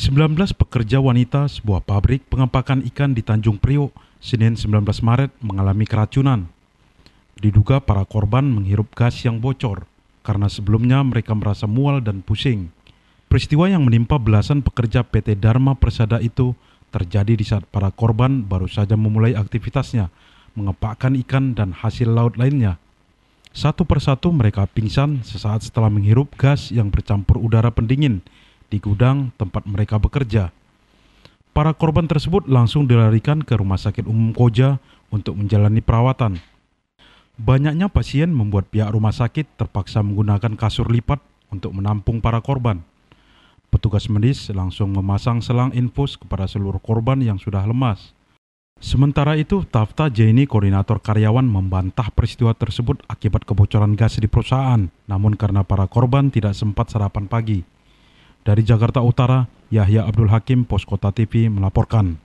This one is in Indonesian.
19 pekerja wanita sebuah pabrik pengepakan ikan di Tanjung Priok, Senin 19 Maret mengalami keracunan. Diduga para korban menghirup gas yang bocor karena sebelumnya mereka merasa mual dan pusing. Peristiwa yang menimpa belasan pekerja PT Dharma Persada itu terjadi di saat para korban baru saja memulai aktivitasnya, mengepakkan ikan dan hasil laut lainnya. Satu persatu mereka pingsan sesaat setelah menghirup gas yang bercampur udara pendingin di gudang tempat mereka bekerja. Para korban tersebut langsung dilarikan ke Rumah Sakit Umum Koja untuk menjalani perawatan. Banyaknya pasien membuat pihak rumah sakit terpaksa menggunakan kasur lipat untuk menampung para korban. Petugas medis langsung memasang selang infus kepada seluruh korban yang sudah lemas. Sementara itu, Tafta Jaini, koordinator karyawan, membantah peristiwa tersebut akibat kebocoran gas di perusahaan, namun karena para korban tidak sempat sarapan pagi. Dari Jakarta Utara, Yahya Abdul Hakim, Pos Kota TV melaporkan.